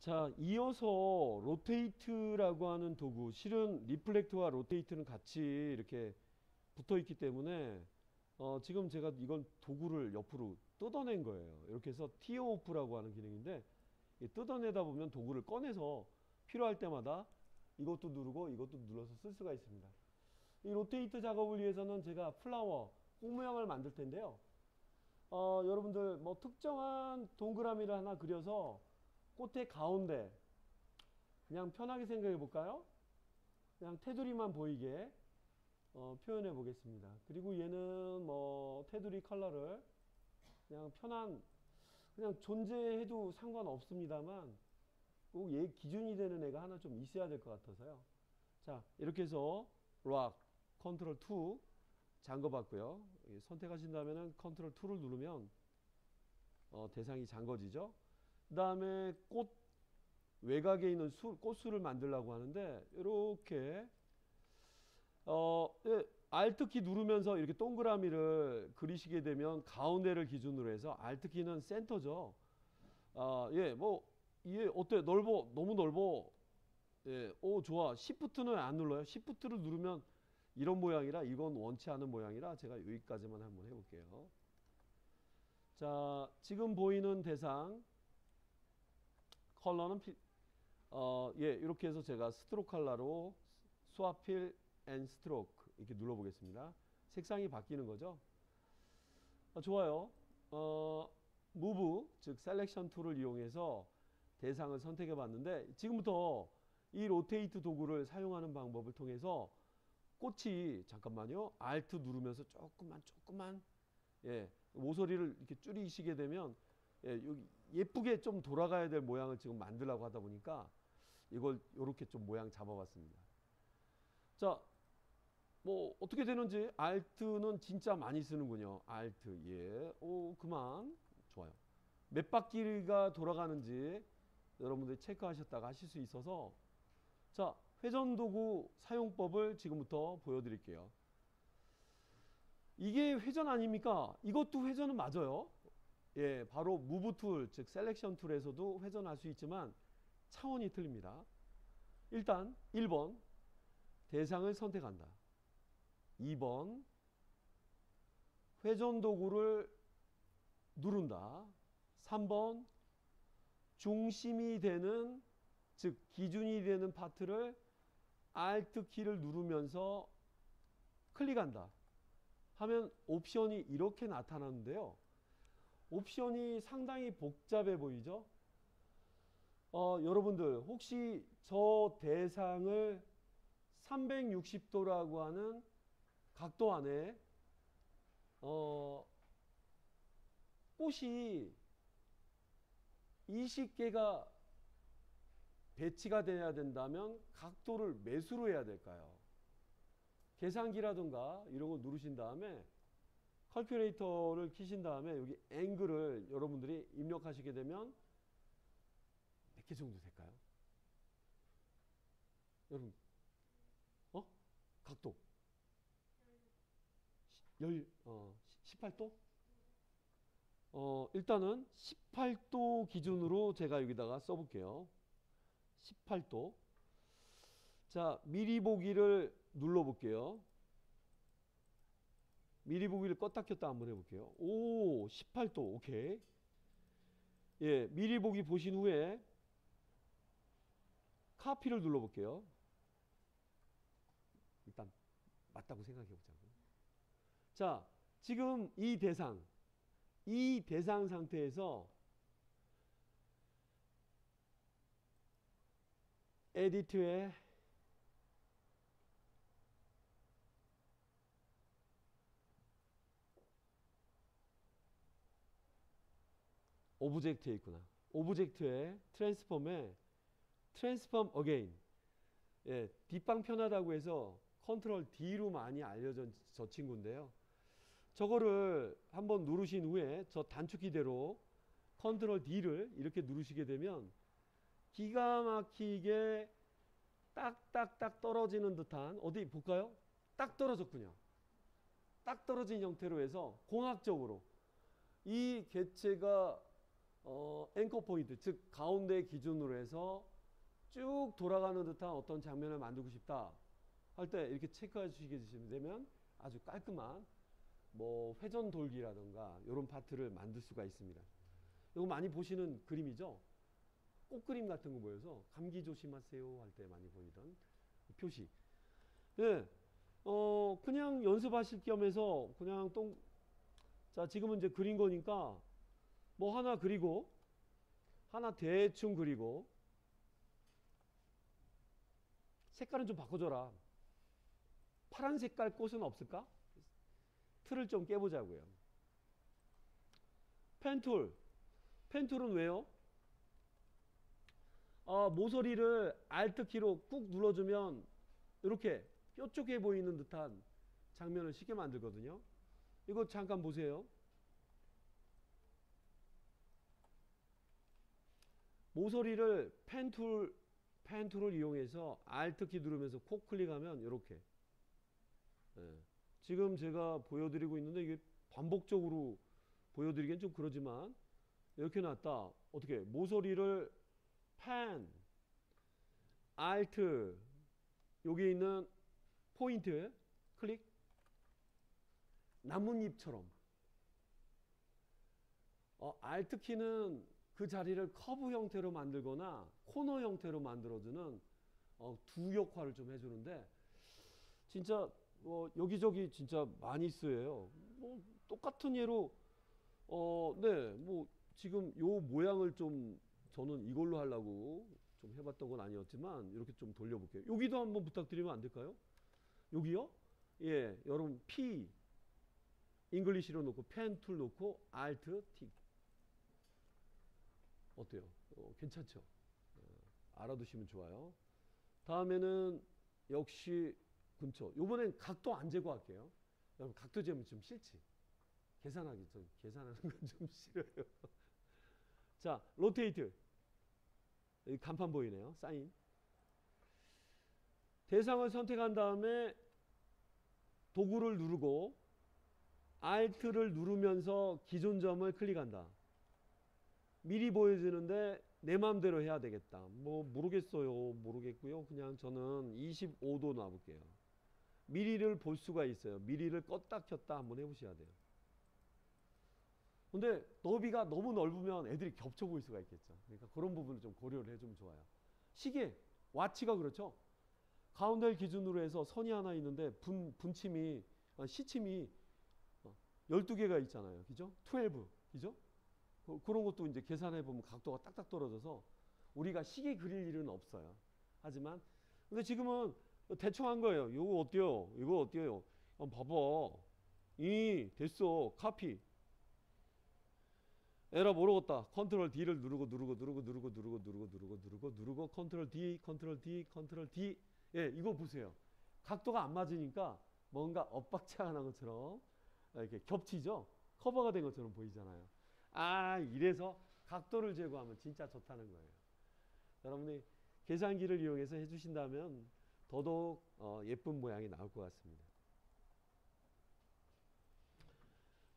자, 이어서 rotate라고 하는 도구, 실은 reflect와 rotate는 같이 이렇게 붙어 있기 때문에 어, 지금 제가 이건 도구를 옆으로 뜯어낸 거예요. 이렇게 해서 tear off라고 하는 기능인데 이 뜯어내다 보면 도구를 꺼내서 필요할 때마다 이것도 누르고 이것도 눌러서 쓸 수가 있습니다. 이 rotate 작업을 위해서는 제가 flower, 꽃 모양을 만들 텐데요. 어, 여러분들 뭐 특정한 동그라미를 하나 그려서 꽃의 가운데 그냥 편하게 생각해 볼까요? 그냥 테두리만 보이게 어, 표현해 보겠습니다. 그리고 얘는 뭐 테두리 컬러를 그냥 편한 그냥 존재해도 상관없습니다만 꼭 얘 기준이 되는 애가 하나 좀 있어야 될 것 같아서요. 자 이렇게 해서 락 컨트롤 2 잠궈봤고요. 이 선택하신다면은 컨트롤 2를 누르면 어, 대상이 잠궈지죠. 그 다음에 꽃 외곽에 있는 수, 꽃수를 만들려고 하는데 이렇게 어, 예, Alt키 누르면서 이렇게 동그라미를 그리시게 되면 가운데를 기준으로 해서 Alt키는 센터죠. 아, 예, 뭐, 이게 어때? 넓어? 너무 넓어? 예, 오, 좋아. Shift는 안 눌러요. Shift를 누르면 이런 모양이라 이건 원치 않은 모양이라 제가 여기까지만 한번 해볼게요. 자, 지금 보이는 대상 컬러는 피, 어, 예, 이렇게 해서 제가 stroke color로 swap fill and stroke 이렇게 눌러 보겠습니다. 색상이 바뀌는 거죠. 아, 좋아요. 어, move 즉 selection tool을 이용해서 대상을 선택해 봤는데 지금부터 이 로테이트 도구를 사용하는 방법을 통해서 꽃이 잠깐만요. 알트 누르면서 조금만 조금만 예, 모서리를 이렇게 줄이시게 되면 예, 여기 예쁘게 좀 돌아가야 될 모양을 지금 만들려고 하다 보니까 이걸 이렇게 좀 모양 잡아봤습니다. 자, 뭐 어떻게 되는지 알트는 진짜 많이 쓰는군요. 알트 예, 오 그만 좋아요. 몇 바퀴가 돌아가는지 여러분들이 체크하셨다가 하실 수 있어서 자 회전 도구 사용법을 지금부터 보여드릴게요. 이게 회전 아닙니까? 이것도 회전은 맞아요. 예, 바로 move tool, 즉 selection tool에서도 회전할 수 있지만 차원이 틀립니다. 일단 1번 대상을 선택한다. 2번 회전 도구를 누른다. 3번 중심이 되는 즉 기준이 되는 파트를 Alt 키를 누르면서 클릭한다. 하면 옵션이 이렇게 나타나는데요. 옵션이 상당히 복잡해 보이죠? 어, 여러분들 혹시 저 대상을 360도라고 하는 각도 안에 어, 꽃이 20개가 배치가 돼야 된다면 각도를 몇으로 해야 될까요? 계산기라든가 이런 거 누르신 다음에 calculator를 키신 다음에 여기 angle을 여러분들이 입력하시게 되면 몇 개 정도 될까요? 여러분, 어? 각도. 열, 어, 18도? 어, 일단은 18도 기준으로 제가 여기다가 써볼게요. 18도. 자, 미리 보기를 눌러볼게요. 미리 보기를 껐다 켰다 한번 해볼게요. 오, 18도. 오케이. 예, 미리 보기 보신 후에 카피를 눌러볼게요. 일단 맞다고 생각해 보자고. 자, 지금 이 대상, 이 대상 상태에서 에디트에 object에 있구나. object에 transform에 transform again. 예, 뒷방 편하다고 해서 control D로 많이 알려진 저 친구인데요. 저거를 한번 누르신 후에 저 단축키대로 control D를 이렇게 누르시게 되면 기가 막히게 딱딱딱 떨어지는 듯한 어디 볼까요? 딱 떨어졌군요. 딱 떨어진 형태로 해서 공학적으로 이 개체가 어, 앵커 포인트, 즉 가운데 기준으로 해서 쭉 돌아가는 듯한 어떤 장면을 만들고 싶다 할 때 이렇게 체크해 주시게 되면 아주 깔끔한 뭐 회전 돌기라든가 이런 파트를 만들 수가 있습니다. 이거 많이 보시는 그림이죠. 꽃그림 같은 거 보여서 감기 조심하세요 할 때 많이 보이던 표시. 네, 어 그냥 연습하실 겸해서 그냥 똥. 자 지금은 이제 그린 거니까 뭐 하나 그리고 하나 대충 그리고 색깔은 좀 바꿔줘라. 파란 색깔 꽃은 없을까? 틀을 좀 깨보자고요. 펜툴. 펜툴은 왜요? 어, 모서리를 Alt키로 꾹 눌러주면 이렇게 뾰족해 보이는 듯한 장면을 쉽게 만들거든요. 이거 잠깐 보세요. 모서리를 펜툴 펜툴을 이용해서 Alt키 누르면서 콕 클릭하면 이렇게. 예. 지금 제가 보여드리고 있는데 이게 반복적으로 보여드리기엔 좀 그러지만 이렇게 놨다. 어떻게? 모서리를 펜 Alt 여기 있는 포인트 클릭. 나뭇잎처럼. 어, Alt 키는 그 자리를 커브 형태로 만들거나 코너 형태로 만들어주는 어, 두 역할을 좀 해주는데 진짜 뭐 여기저기 진짜 많이 쓰여요. 뭐 똑같은 예로 어, 네, 뭐 지금 요 모양을 좀 저는 이걸로 하려고 좀 해봤던 건 아니었지만 이렇게 좀 돌려볼게요. 여기도 한번 부탁드리면 안 될까요? 여기요? 예, 여러분 P English로 놓고 pen tool 놓고 Alt T 어때요? 어, 괜찮죠? 어, 알아두시면 좋아요. 다음에는 역시 근처. 요번엔 각도 안 제거할게요. 여러분 각도 재면 좀 싫지? 계산하기 좀 계산하는 건 좀 싫어요. 자, 로테이트. 여기 간판 보이네요. 사인. 대상을 선택한 다음에 도구를 누르고 Alt를 누르면서 기존 점을 클릭한다. 미리 보여주는데 내 마음대로 해야 되겠다. 뭐 모르겠어요. 모르겠고요. 그냥 저는 25도 놔볼게요. 미리를 볼 수가 있어요. 미리를 껐다 켰다 한번 해보셔야 돼요. 근데 너비가 너무 넓으면 애들이 겹쳐 보일 수가 있겠죠. 그러니까 그런 부분을 좀 고려를 해주면 좋아요. 시계, 와치가 그렇죠. 가운데를 기준으로 해서 선이 하나 있는데 분, 분침이, 아, 시침이 12개가 있잖아요. 그죠? 12. 그죠? 그- 그런 것도 이제 계산해 보면 각도가 딱딱 떨어져서 우리가 시계 그릴 일은 없어요. 하지만 근데 지금은 대충 한 거예요. 이거 어때요? 이거 어때요? 어, 봐봐. 이 됐어. 카피. 에라 모르겠다. control D를 누르고 누르고 누르고 누르고 누르고 누르고 누르고 누르고 누르고 control D, control D, control D. 예, 이거 보세요. 각도가 안 맞으니까 뭔가 엇박자가 난 것처럼 이렇게 겹치죠. 커버가 된 것처럼 보이잖아요. 아, 이래서 각도를 제거하면 진짜 좋다는 거예요. 여러분이 계산기를 이용해서 해주신다면 더더욱 어, 예쁜 모양이 나올 것 같습니다.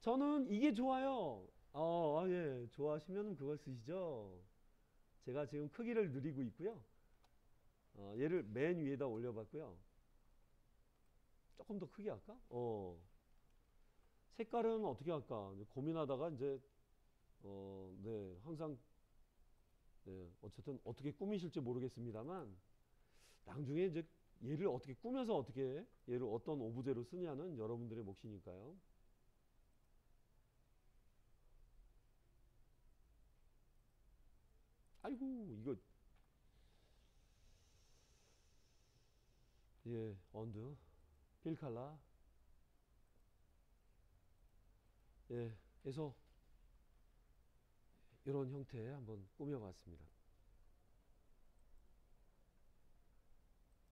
저는 이게 좋아요. 어, 아, 예, 좋아하시면 그걸 쓰시죠. 제가 지금 크기를 누리고 있고요. 어, 얘를 맨 위에다 올려봤고요. 조금 더 크게 할까? 어. 색깔은 어떻게 할까? 고민하다가 이제 어, 네, 항상 네, 어쨌든 어떻게 꾸미실지 모르겠습니다만 나중에 이제 얘를 어떻게 꾸며서 어떻게 얘를 어떤 오브제로 쓰냐는 여러분들의 몫이니까요. 아이고 이거. 예 언두. 필칼라. 예 해서 이런 형태에 한번 꾸며봤습니다.